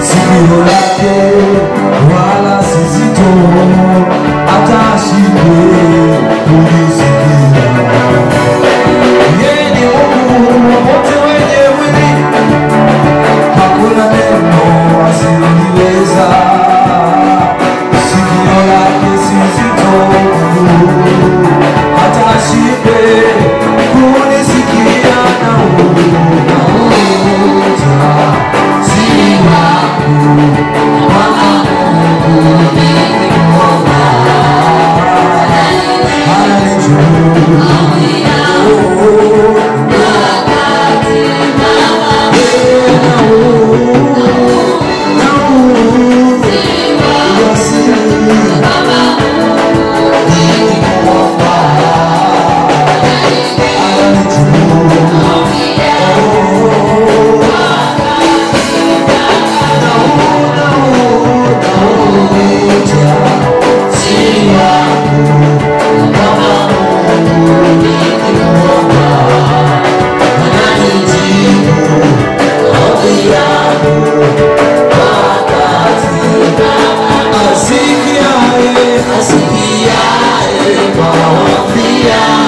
Signore, 할렐루야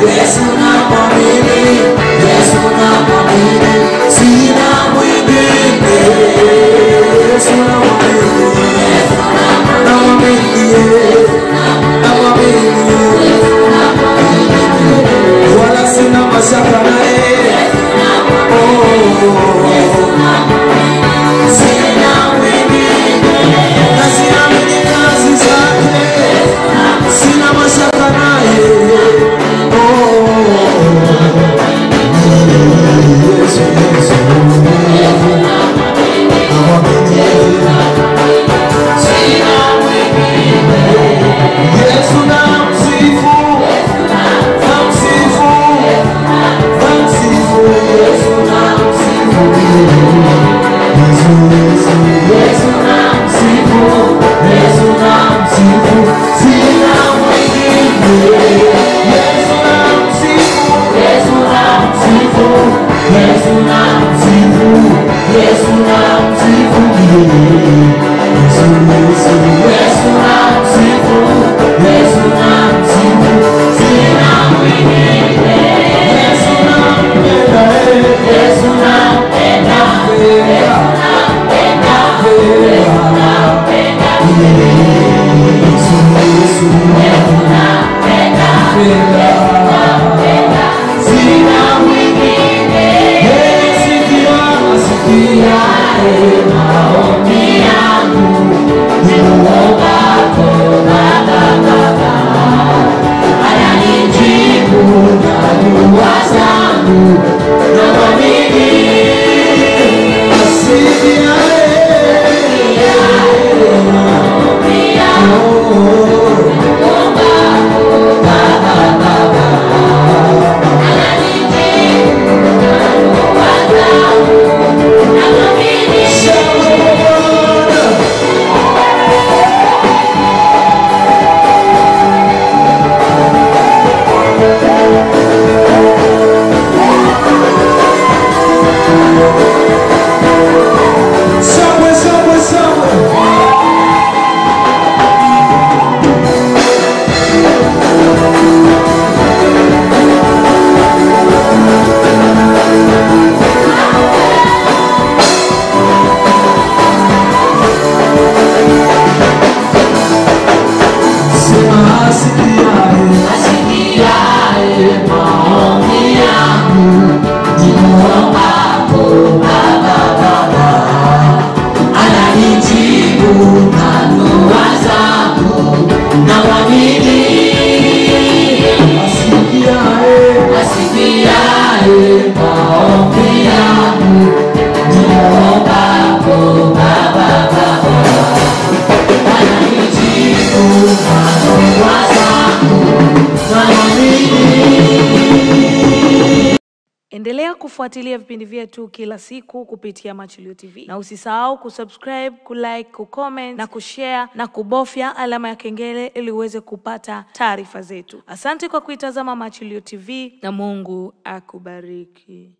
Jesus na kwa mimi Endelea kufuatilia vipindi vyetu kila siku kupitia Machilio TV, na usisahau kusubscribe, kulike, kucomment na kushare na kubofya alama ya kengele ili uweze kupata taarifa zetu. Asante kwa kuitazama Machilio TV na Mungu akubariki.